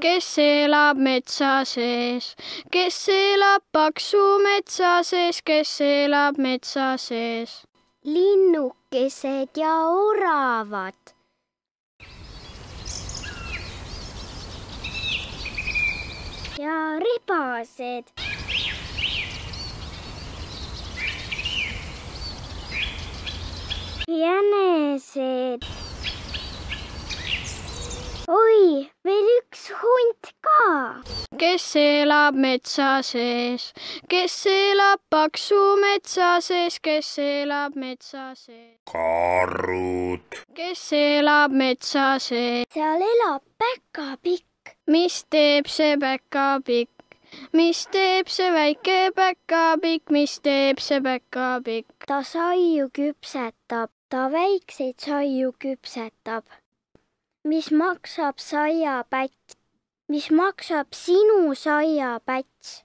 kes elab metsa sees, kes elab paksu metsa sees, kes elab metsa sees. linnukesed ja oravad. ja ribased. jänesed. oi, veel hunt ka. kes elab metsa sees, kes elab paksu metsa sees, kes elab metsa sees. karud, kes elab metsa sees, seal elab päkapikk. mis teeb see päkapikk? mis teeb see väike päkapikk, mis teeb see päkapikk? ta saiu küpsetab, ta väikseid saiu küpsetab. mis maksab saiapätt? Mis maksab sinu saiapäts?